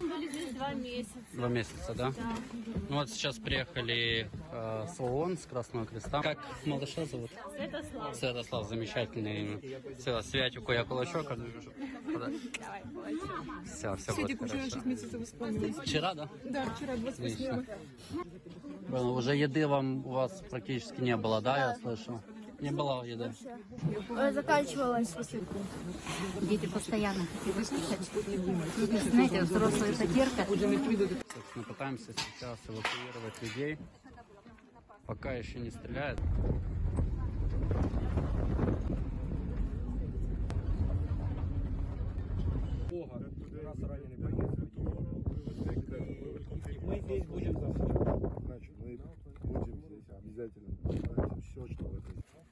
Были здесь два месяца. Два месяца, да? Ну вот сейчас приехали э, с ООН, с Красного Креста. Как малыша зовут? Святослав. Святослав, замечательное имя. Все, Святику я кулачок отвяжу. Давай, кулачок. Все, все будет Святик уже на хорошо. 6 месяцев исполнилось. Вчера, да? Да, вчера 28 Отлично. Уже еды вам у вас практически не было, да, я слышал? Не было еды. Заканчивалась. Дети постоянно хотели слышать. Знаете, взрослая потерка. Собственно, пытаемся сейчас эвакуировать людей. Пока еще не стреляют. Мы здесь будем завтра. Значит, мы будем здесь обязательно. Давайте все, что вы хотите.